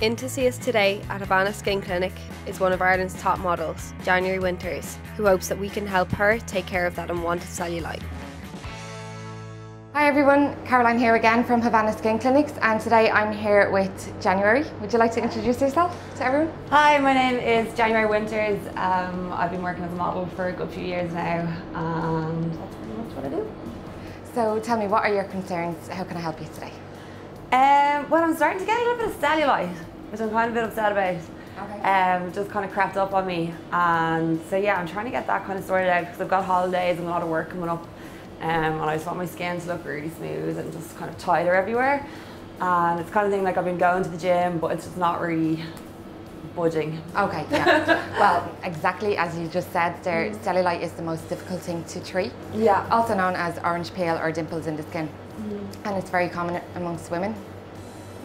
In to see us today at Havana Skin Clinic is one of Ireland's top models, January Winters, who hopes that we can help her take care of that unwanted cellulite. Hi everyone, Caroline here again from Havana Skin Clinics and today I'm here with January. Would you like to introduce yourself to everyone? Hi, my name is January Winters. Um, I've been working as a model for a good few years now and that's pretty much what I do. So tell me, what are your concerns? How can I help you today? Um, well, I'm starting to get a little bit of cellulite, which I'm kind of a bit upset about. Okay. Um, just kind of crept up on me, and so yeah, I'm trying to get that kind of sorted out because I've got holidays and a lot of work coming up, um, and I just want my skin to look really smooth and just kind of tighter everywhere. And it's kind of thing like I've been going to the gym, but it's just not really budging. Okay, yeah. well, exactly as you just said there, cellulite is the most difficult thing to treat. Yeah. Also known as orange peel or dimples in the skin. And it's very common amongst women.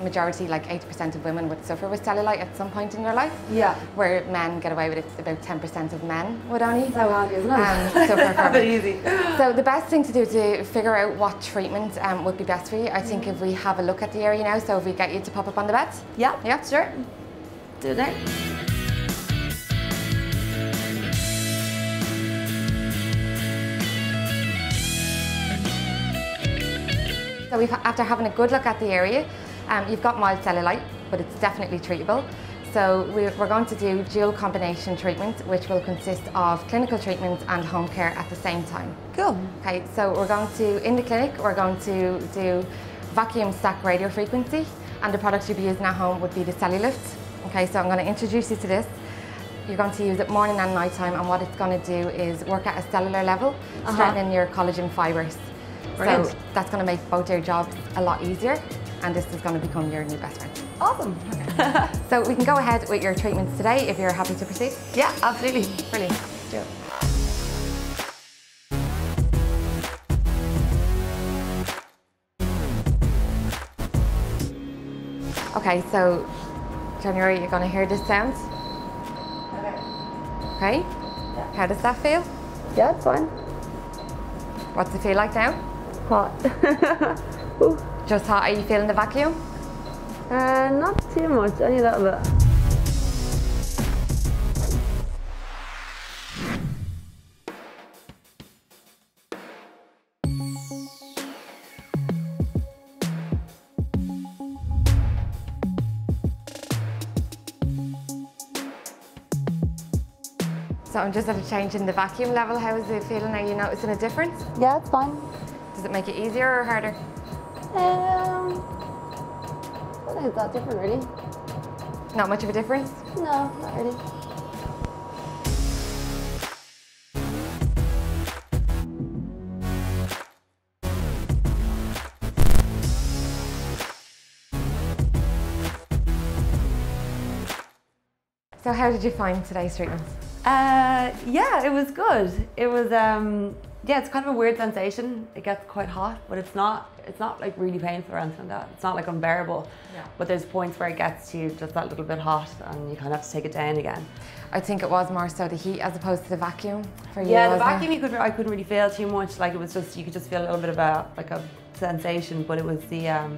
Majority, like 80% of women would suffer with cellulite at some point in their life. Yeah. Where men get away with it, about 10% of men would only. So handy, isn't it? Um, suffer from it easy. So the best thing to do to figure out what treatment um, would be best for you, I think if we have a look at the area now, so if we get you to pop up on the bed. Yeah. Yeah, sure. Do it. So we've, after having a good look at the area, um, you've got mild cellulite, but it's definitely treatable. So we're, we're going to do dual combination treatment, which will consist of clinical treatment and home care at the same time. Cool. Okay, so we're going to, in the clinic, we're going to do vacuum stack radio frequency, and the product you'll be using at home would be the Cellulift. Okay, so I'm going to introduce you to this. You're going to use it morning and night time, and what it's going to do is work at a cellular level, strengthening your collagen fibres. Brilliant. So that's going to make both your jobs a lot easier, and this is going to become your new best friend. Awesome. So we can go ahead with your treatments today if you're happy to proceed. yeah, absolutely. Brilliant. Do it. Okay, so January, you're going to hear this sound. Okay. How does that feel? Yeah, it's fine. What's it feel like now? Hot. Just how Are you feeling in the vacuum? uh, not too much, only a little bit. So I'm just at a change in the vacuum level. How is it feeling? Are you noticing a difference? Yeah, it's fine. Does it make it easier or harder? I don't that different, really. Not much of a difference. No, not really. So how did you find today's treatment? Uh, yeah, it was good. It was, um, yeah, it's kind of a weird sensation. It gets quite hot, but it's not, it's not like really painful or anything like that. It's not like unbearable. Yeah. But there's points where it gets to you just that little bit hot and you kind of have to take it down again. I think it was more so the heat as opposed to the vacuum for you. Yeah, the wasn't it? vacuum you could, I couldn't really feel too much. Like it was just, you could just feel a little bit of a, like a sensation, but it was the, um,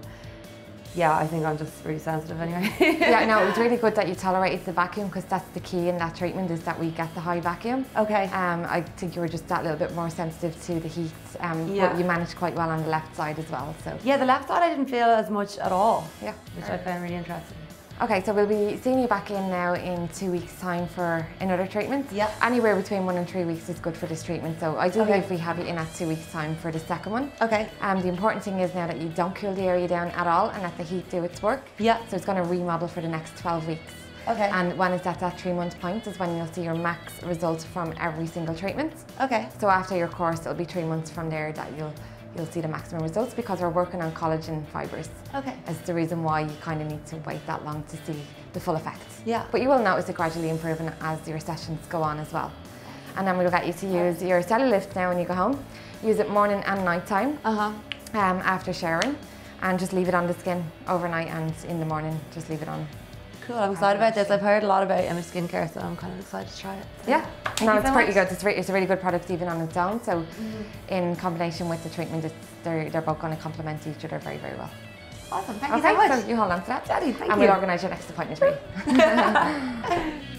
yeah, I think I'm just really sensitive anyway. yeah, no, it was really good that you tolerated the vacuum because that's the key in that treatment is that we get the high vacuum. Okay. Um, I think you were just that little bit more sensitive to the heat, um, Yeah. but you managed quite well on the left side as well. So Yeah, the left side I didn't feel as much at all, yeah. which I found really interesting. Okay, so we'll be seeing you back in now in two weeks' time for another treatment. Yep. Anywhere between one and three weeks is good for this treatment. So ideally, Okay. if we have you in at two weeks' time for the second one. Okay. Um, the important thing is now that you don't cool the area down at all and let the heat do its work. Yeah. So it's going to remodel for the next 12 weeks. Okay. And when it's at that three month point is when you'll see your max results from every single treatment. Okay. So after your course, it'll be three months from there that you'll you'll see the maximum results because we're working on collagen fibres. Okay. As the reason why you kind of need to wait that long to see the full effect. Yeah. But you will notice it gradually improving as your sessions go on as well. And then we'll get you to use your Cellulift now when you go home. Use it morning and night time Uh huh. um, after showering and just leave it on the skin overnight and in the morning just leave it on. Cool. I'm excited about this. I've heard a lot about Emma skincare, so I'm kind of excited to try it. Yeah, Thank no, it's so pretty much. good. It's, re- it's a really good product even on its own. So, mm-hmm. in combination with the treatment, it's, they're, they're both going to complement each other very, very well. Awesome, thank Okay, you so much. so you hold on to that. Daddy, thank and you. we'll organise your next appointment for you.